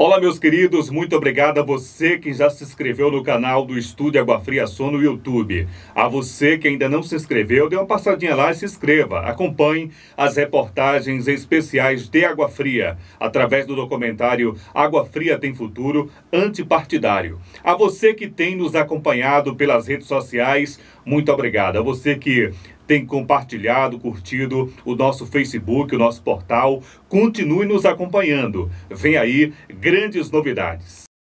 Olá, meus queridos, muito obrigado a você que já se inscreveu no canal do Estúdio Água Fria Som no YouTube. A você que ainda não se inscreveu, dê uma passadinha lá e se inscreva. Acompanhe as reportagens especiais de Água Fria, através do documentário Água Fria tem Futuro, antipartidário. A você que tem nos acompanhado pelas redes sociais, muito obrigado. A você que tem compartilhado, curtido o nosso Facebook, o nosso portal. Continue nos acompanhando. Vem aí grandes novidades.